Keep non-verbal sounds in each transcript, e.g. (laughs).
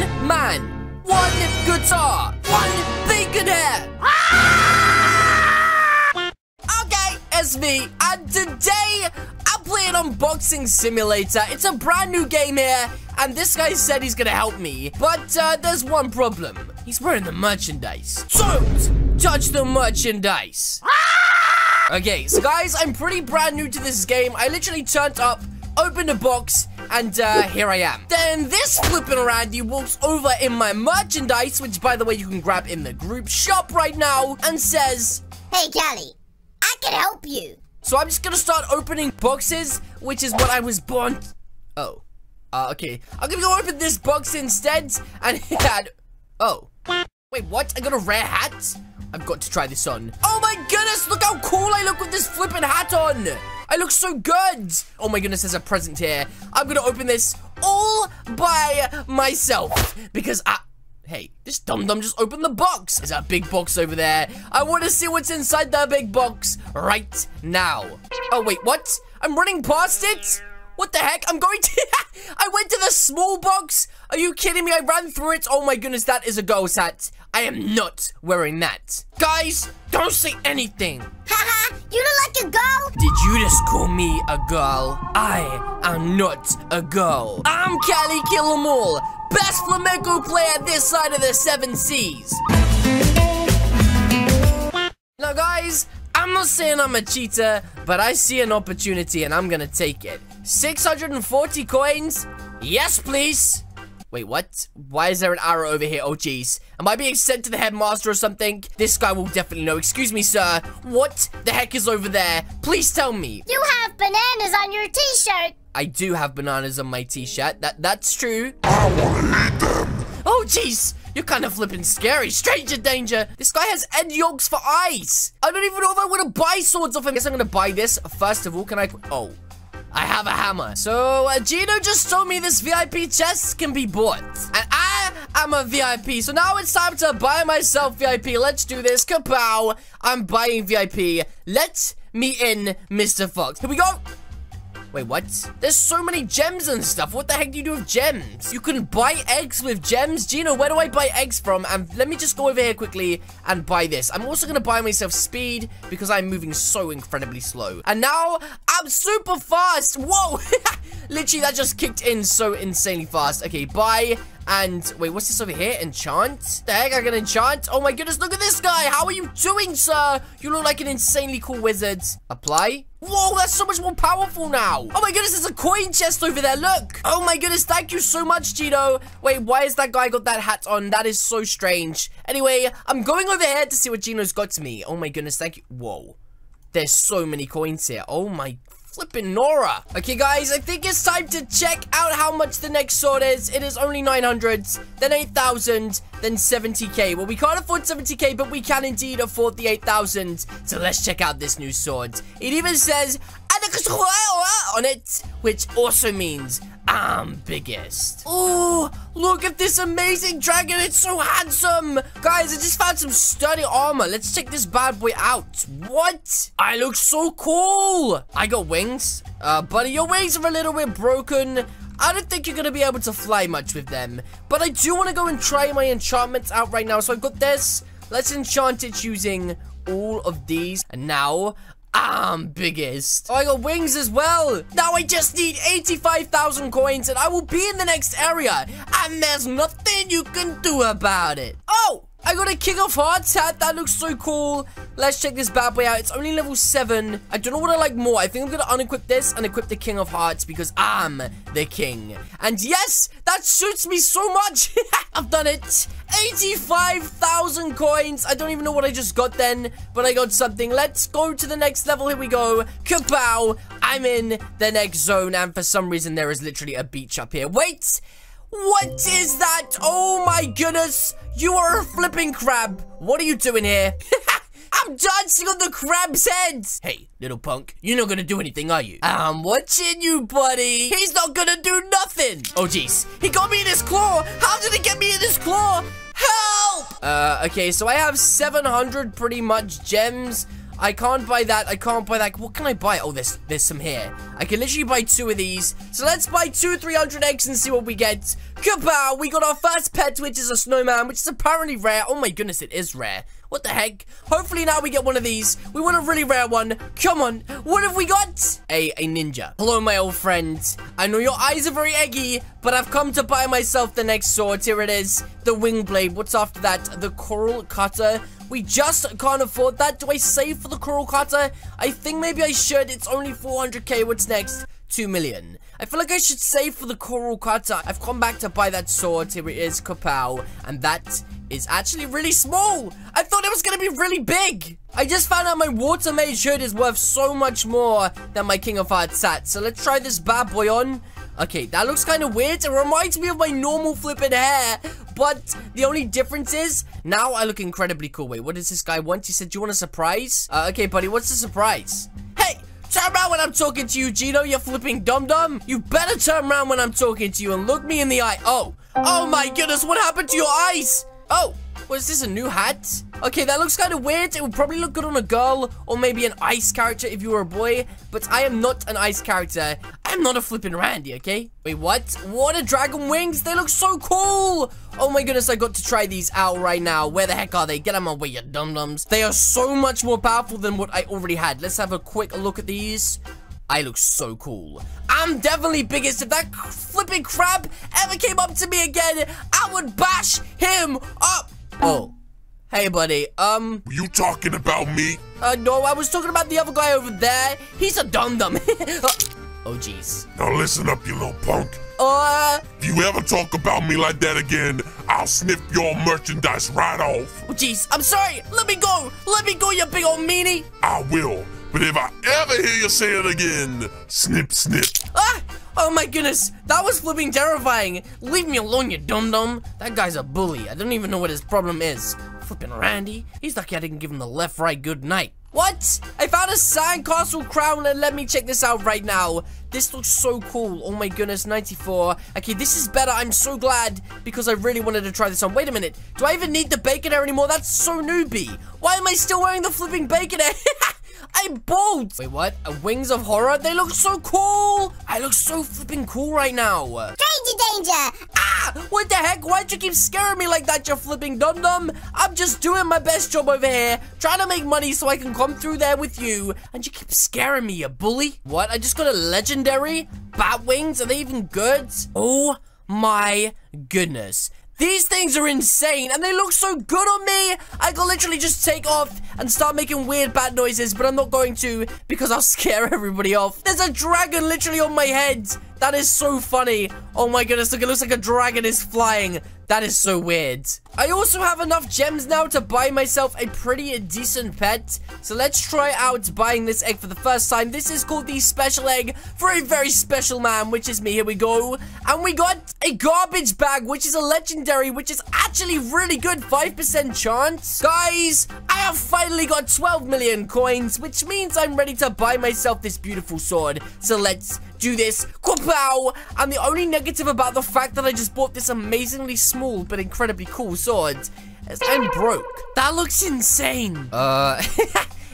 one man, one guitar, one bacon head. Okay, it's me, and today I'm playing Unboxing Simulator. It's a brand new game here, and this guy said he's gonna help me, but uh, there's one problem. He's wearing the merchandise. Don't touch the merchandise. Okay, so guys, I'm pretty brand new to this game. I literally turned up, opened the box, and uh, here I am. Then this flipping he walks over in my merchandise, which by the way, you can grab in the group shop right now, and says, Hey, Callie, I can help you. so I'm just gonna start opening boxes, which is what I was born. Oh, uh, okay. I'm gonna go open this box instead, and (laughs) had. Oh, wait, what? I got a rare hat. I've got to try this on. Oh my goodness! Look how cool I look with this flipping hat on. I look so good. Oh my goodness, there's a present here. I'm gonna open this all by myself because I. Hey, this dum-dum just opened the box. There's a big box over there. I want to see what's inside the big box right now. Oh, wait, what? I'm running past it? What the heck? I'm going to... (laughs) I went to the small box. Are you kidding me? I ran through it. Oh, my goodness, that is a ghost hat. I am not wearing that. Guys, don't say anything. (laughs) You look like a girl. Did you just call me a girl? I am not a girl. I'm Callie Killamall, best flamenco player this side of the seven seas. Now, guys, I'm not saying I'm a cheater, but I see an opportunity and I'm gonna take it. 640 coins? Yes, please. Wait, what? Why is there an arrow over here? Oh, jeez. Am I being sent to the headmaster or something? This guy will definitely know. Excuse me, sir. What the heck is over there? Please tell me. You have bananas on your t-shirt. I do have bananas on my t-shirt. That That's true. I wanna eat them. Oh, jeez. You're kind of flipping scary. Stranger danger. This guy has end yolks for eyes. I don't even know if I want to buy swords off him. Guess I'm going to buy this. First of all, can I... Oh. I have a hammer. So, uh, Gino just told me this VIP chest can be bought. And I am a VIP. So now it's time to buy myself VIP. Let's do this. Kapow. I'm buying VIP. Let me in, Mr. Fox. Here we go. Wait, what? There's so many gems and stuff. What the heck do you do with gems? You can buy eggs with gems? Gino, where do I buy eggs from? And let me just go over here quickly and buy this. I'm also going to buy myself speed because I'm moving so incredibly slow. And now I'm super fast. Whoa. (laughs) Literally, that just kicked in so insanely fast. Okay, buy. And wait, what's this over here? Enchant? The heck, I can enchant? Oh my goodness, look at this guy. How are you doing, sir? You look like an insanely cool wizard. Apply. Whoa, that's so much more powerful now. Oh my goodness, there's a coin chest over there. Look. Oh my goodness, thank you so much, Gino. Wait, why is that guy got that hat on? That is so strange. Anyway, I'm going over here to see what Gino's got to me. Oh my goodness, thank you. Whoa. There's so many coins here. Oh my Flippin' Nora. Okay, guys, I think it's time to check out how much the next sword is. It is only 900, then 8,000, then 70k. Well, we can't afford 70k, but we can indeed afford the 8,000. So let's check out this new sword. It even says on it, which also means I'm biggest. Oh, look at this amazing dragon. It's so handsome. Guys, I just found some sturdy armor. Let's check this bad boy out. What? I look so cool. I got wings. Uh, buddy, your wings are a little bit broken. I don't think you're going to be able to fly much with them. But I do want to go and try my enchantments out right now. So I've got this. Let's enchant it using all of these. And now I'm biggest. Oh, I got wings as well. Now I just need 85,000 coins and I will be in the next area. And there's nothing you can do about it. Oh, I got a King of Hearts hat. That looks so cool. Let's check this bad boy out. It's only level 7. I don't know what I like more. I think I'm going to unequip this and equip the King of Hearts because I'm the king. And yes, that suits me so much. (laughs) I've done it. 85,000 coins. I don't even know what I just got then, but I got something. Let's go to the next level. Here we go. Kapow. I'm in the next zone, and for some reason, there is literally a beach up here. Wait. What is that? Oh my goodness. You are a flipping crab. What are you doing here? (laughs) I'm dancing on the crab's head. Hey, little punk, you're not gonna do anything, are you? I'm watching you, buddy. He's not gonna do nothing. Oh, jeez. He got me in his claw. How did he get me in his claw? Help! Uh, okay, so I have 700 pretty much gems. I can't buy that. I can't buy that. What can I buy? Oh, there's, there's some here. I can literally buy two of these. So let's buy two 300 eggs and see what we get. Kapow! We got our first pet, which is a snowman, which is apparently rare. Oh my goodness, it is rare. What the heck? Hopefully now we get one of these. We want a really rare one. Come on. What have we got? A, a ninja. Hello, my old friend. I know your eyes are very eggy, but I've come to buy myself the next sword. Here it is. The wing blade. What's after that? The coral cutter. We just can't afford that. Do I save for the coral cutter? I think maybe I should. It's only 400k. What's next? 2 million. I feel like I should save for the coral cutter. I've come back to buy that sword. Here it is, Kapow. And that is actually really small. I thought it was going to be really big. I just found out my water mage hood is worth so much more than my King of Hearts hat. So let's try this bad boy on. Okay, that looks kind of weird. It reminds me of my normal flipping hair. But the only difference is, now I look incredibly cool. Wait, what does this guy want? He said, do you want a surprise? Uh, okay, buddy, what's the surprise? Hey, Turn around when I'm talking to you, Gino, You're flipping dum-dum. You better turn around when I'm talking to you and look me in the eye. Oh, oh my goodness, what happened to your eyes? Oh, was this a new hat? Okay, that looks kind of weird. It would probably look good on a girl or maybe an ice character if you were a boy. But I am not an ice character. I'm not a flipping Randy, okay? Wait, what? What are dragon wings? They look so cool. Oh my goodness, I got to try these out right now. Where the heck are they? Get them away, you dum-dums. They are so much more powerful than what I already had. Let's have a quick look at these. I look so cool. I'm definitely biggest. If that flipping crab ever came up to me again, I would bash him up. Oh. Hey, buddy. Um. Were You talking about me? Uh, no, I was talking about the other guy over there. He's a dum-dum. (laughs) oh, jeez. Now listen up, you little punk. Uh. If you ever talk about me like that again, I'll snip your merchandise right off. Oh, jeez. I'm sorry. Let me go. Let me go, you big old meanie. I will. But if I ever hear you say it again, snip, snip. Ah! Oh my goodness, that was flipping terrifying. Leave me alone, you dum-dum. That guy's a bully. I don't even know what his problem is. Flipping Randy. He's lucky I didn't give him the left, right, good night. What? I found a sandcastle crown and let me check this out right now. This looks so cool. Oh my goodness, 94. Okay, this is better. I'm so glad because I really wanted to try this on. Wait a minute. Do I even need the Bacon Hair anymore? That's so newbie. Why am I still wearing the flipping Bacon Hair? (laughs) I'm bald! Wait, what? A Wings of Horror? They look so cool! I look so flipping cool right now. Danger, danger! Ah! What the heck? Why'd you keep scaring me like that, you flipping dum-dum? I'm just doing my best job over here, trying to make money so I can come through there with you, and you keep scaring me, you bully. What? I just got a legendary? Bat wings? Are they even good? Oh my goodness. These things are insane, and they look so good on me. I can literally just take off and start making weird bad noises, but I'm not going to because I'll (laughs) scare everybody off. There's a dragon literally on my head. That is so funny. Oh my goodness, look, it looks like a dragon is flying. That is so weird. I also have enough gems now to buy myself a pretty decent pet. So let's try out buying this egg for the first time. This is called the special egg for a very special man, which is me. Here we go. And we got a garbage bag, which is a legendary, which is actually really good. 5% chance. Guys, I have finally got 12 million coins, which means I'm ready to buy myself this beautiful sword. So let's do this. Kapow! And the only negative about the fact that I just bought this amazingly small but incredibly cool sword is I'm broke. That looks insane. Uh... (laughs)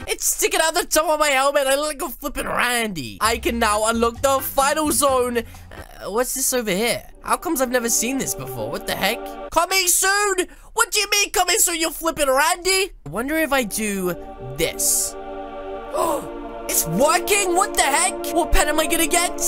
It's sticking out the top of my helmet. I look like a flipping Randy. I can now unlock the final zone. Uh, what's this over here? How comes I've never seen this before? What the heck? Coming soon? What do you mean coming soon, You're flipping Randy? I wonder if I do this. Oh, (gasps) it's working? What the heck? What pen am I gonna get?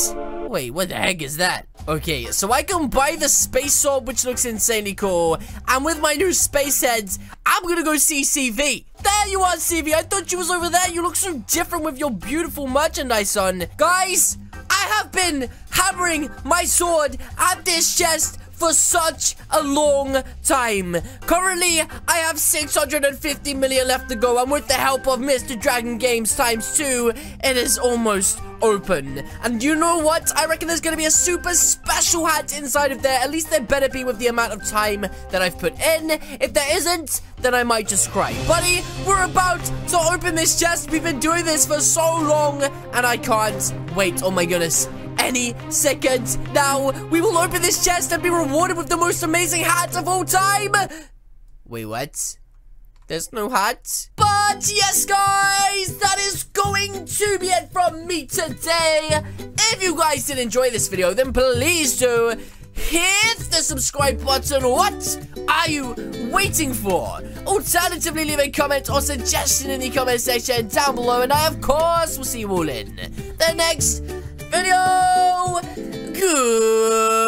Wait, what the heck is that? Okay, so I can buy the space sword, which looks insanely cool. And with my new space heads, I'm gonna go see CV. There you are, CV. I thought you was over there. You look so different with your beautiful merchandise on. Guys, I have been hammering my sword at this chest for such a long time. Currently, I have 650 million left to go, and with the help of Mr. Dragon Games times 2, it is almost open. And you know what? I reckon there's going to be a super special hat inside of there. At least there better be with the amount of time that I've put in. If there isn't, then I might just cry. Buddy, we're about to open this chest. We've been doing this for so long, and I can't wait. Oh my goodness any second. Now, we will open this chest and be rewarded with the most amazing hat of all time. Wait, what? There's no hat. But yes, guys, that is going to be it from me today. If you guys did enjoy this video, then please do hit the subscribe button. What are you waiting for? Alternatively, leave a comment or suggestion in the comment section down below. And I, of course, will see you all in the next video. Good.